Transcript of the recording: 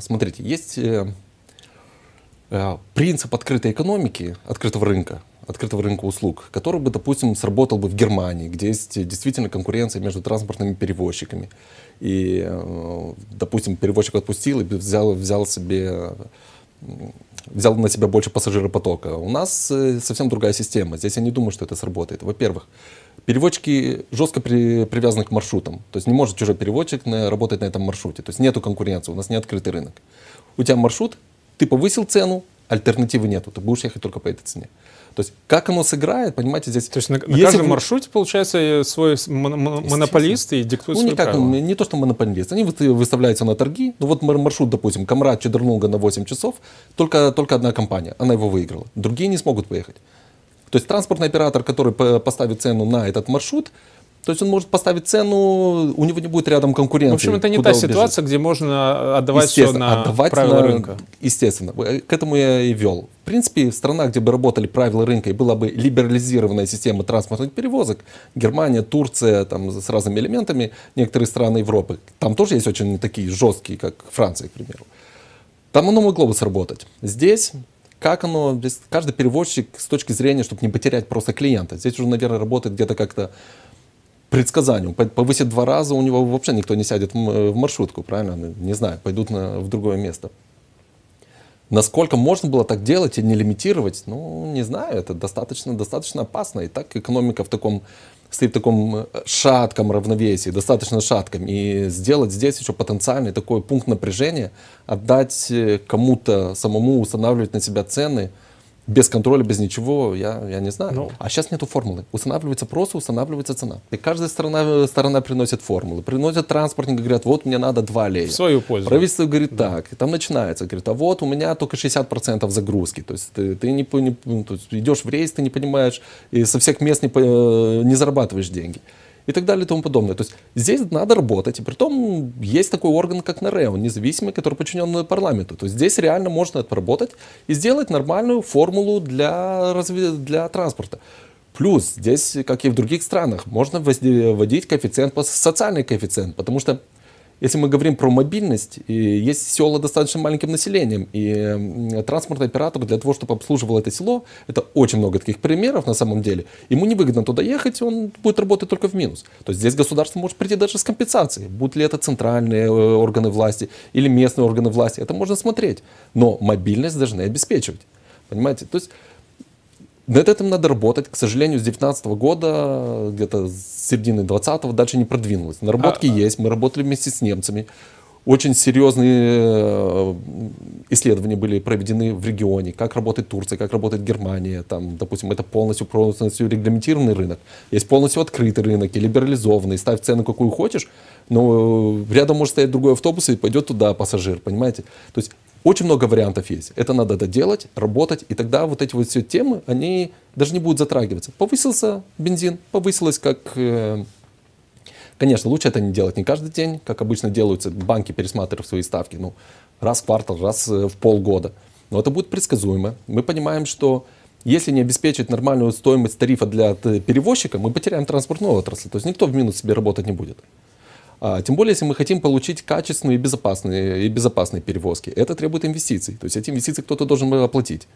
смотрите, есть э, э, принцип открытой экономики, открытого рынка, открытого рынка услуг, который бы, допустим, сработал бы в Германии, где есть действительно конкуренция между транспортными перевозчиками. И, э, допустим, перевозчик отпустил и взял, взял себе взял на себя больше пассажиропотока. У нас э, совсем другая система. Здесь я не думаю, что это сработает. Во-первых, переводчики жестко при, привязаны к маршрутам. То есть не может чужой переводчик на, работать на этом маршруте. То есть нету конкуренции, у нас не открытый рынок. У тебя маршрут, ты повысил цену, альтернативы нету, ты будешь ехать только по этой цене. То есть как оно сыграет, понимаете, здесь... То есть на, на каждом вы... маршруте, получается, свой монополист и диктует ну, свои никак, правила? Не то, что монополист. Они выставляются на торги. Ну вот маршрут, допустим, Камрад Чедернунга на 8 часов, только, только одна компания, она его выиграла. Другие не смогут поехать. То есть транспортный оператор, который поставит цену на этот маршрут, то есть он может поставить цену, у него не будет рядом конкуренции. В общем, это не та ситуация, где можно отдавать все на отдавать правила на, рынка. Естественно. К этому я и вел. В принципе, в странах, где бы работали правила рынка и была бы либерализированная система транспортных перевозок, Германия, Турция, там, с разными элементами, некоторые страны Европы, там тоже есть очень такие жесткие, как Франция, к примеру. Там оно могло бы сработать. Здесь как оно, здесь каждый перевозчик с точки зрения, чтобы не потерять просто клиента. Здесь уже, наверное, работает где-то как-то предсказанию. Повысит два раза, у него вообще никто не сядет в маршрутку, правильно? Ну, не знаю, пойдут на, в другое место. Насколько можно было так делать и не лимитировать, ну, не знаю, это достаточно, достаточно опасно. И так экономика в таком, стоит в таком э, шатком равновесии, достаточно шатком. И сделать здесь еще потенциальный такой пункт напряжения, отдать э, кому-то самому устанавливать на себя цены – без контроля, без ничего, я, я не знаю. Ну. А сейчас нету формулы. Устанавливается просто, устанавливается цена. И каждая сторона, сторона приносит формулы. Приносят транспортники, говорят, вот мне надо два лея. В свою пользу. Правительство говорит да. так. И там начинается. Говорит, а вот у меня только 60% загрузки. То есть ты, ты не, не, то есть идешь в рейс, ты не понимаешь, и со всех мест не, э, не зарабатываешь деньги и так далее и тому подобное. То есть здесь надо работать. И при том есть такой орган, как НРЭО, независимый, который подчинен парламенту. То есть здесь реально можно это поработать и сделать нормальную формулу для, разви... для транспорта. Плюс здесь, как и в других странах, можно вводить коэффициент, социальный коэффициент, потому что если мы говорим про мобильность, есть села достаточно маленьким населением, и транспортный оператор для того, чтобы обслуживал это село, это очень много таких примеров на самом деле, ему невыгодно туда ехать, он будет работать только в минус. То есть здесь государство может прийти даже с компенсацией, будут ли это центральные э, органы власти или местные органы власти, это можно смотреть. Но мобильность должны обеспечивать. Понимаете? То есть над этим надо работать. К сожалению, с 2019 года, где-то с середины 20 дальше не продвинулось. Наработки а, есть, мы работали вместе с немцами. Очень серьезные э, исследования были проведены в регионе, как работает Турция, как работает Германия. Там, допустим, это полностью, полностью регламентированный рынок. Есть полностью открытый рынок и либерализованный. Ставь цену, какую хочешь, но рядом может стоять другой автобус и пойдет туда пассажир, понимаете? То есть очень много вариантов есть. Это надо доделать, работать, и тогда вот эти вот все темы, они даже не будут затрагиваться. Повысился бензин, повысилось как... Э, конечно, лучше это не делать не каждый день, как обычно делаются, банки пересматривают свои ставки, ну, раз в квартал, раз э, в полгода. Но это будет предсказуемо. Мы понимаем, что если не обеспечить нормальную стоимость тарифа для перевозчика, мы потеряем транспортную отрасль. То есть никто в минус себе работать не будет. А, тем более, если мы хотим получить качественные и безопасные, и безопасные перевозки, это требует инвестиций. То есть эти инвестиции кто-то должен оплатить.